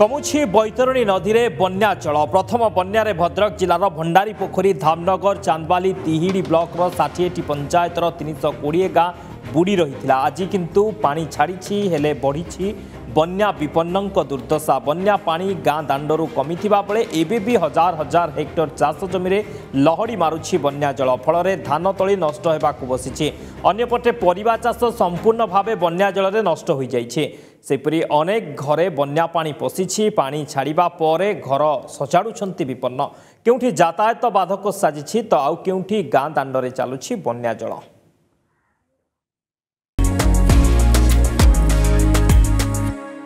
কমুছি বৈতরণী নদীরে বন্যা জল প্রথম বন্যার ভদ্রক জেলার ভণ্ডারী পোখরী ধামনগর চান্দবালি তিহিড়ি ব্লকর ষাঠিটি পঞ্চায়েতর তিনশো কোড়িয়ে গাঁ বুড়ি রয়েছে আজ কিন্তু পা ছাড়ি হলে বড়ি বন্যা বিপন্নঙ্ক দুর্দশা বন্যা পাণি গাঁ দাণ্ডর কমিথিবা বেড়ে এবে বি হাজার হাজার হেক্টর চাষ জমিরে লহড়ি মারুছি বন্যা জল ফলরে ধান তলি নষ্ট হওয়া বসিছে অন্যপটে পরিবা চাষ সম্পূর্ণ ভাবে বন্যা জলরে নষ্ট হয়ে যাইছে ସେହିପରି ଅନେକ ଘରେ ବନ୍ୟା ପାଣି ପଶିଛି ପାଣି ଛାଡ଼ିବା ପରେ ଘର ସଜାଡ଼ୁଛନ୍ତି ବିପନ୍ନ କେଉଁଠି ଯାତାୟାତ ବାଧକ ସାଜିଛି ତ ଆଉ କେଉଁଠି ଗାଁ ଦାଣ୍ଡରେ ଚାଲୁଛି ବନ୍ୟା ଜଳ